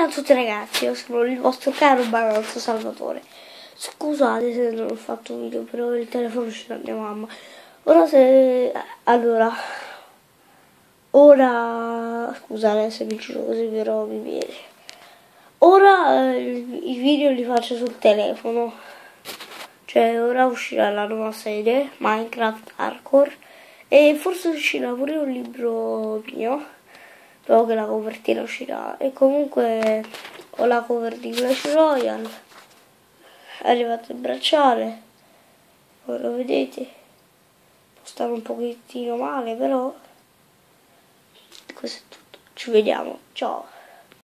Buonasera a tutti ragazzi, io sono il vostro caro Baronzo Salvatore. Scusate se non ho fatto video, però il telefono ce l'ha mia mamma. Ora se... Allora... Ora... Scusate se mi giro così, però mi viene. Ora eh, i video li faccio sul telefono. Cioè, ora uscirà la nuova serie, Minecraft Hardcore. E forse uscirà pure un libro mio Spero che la copertina uscirà. E comunque ho la cover di Clash Royale. È arrivato il bracciale. Voi lo vedete. Può stare un pochettino male, però questo è tutto. Ci vediamo. Ciao.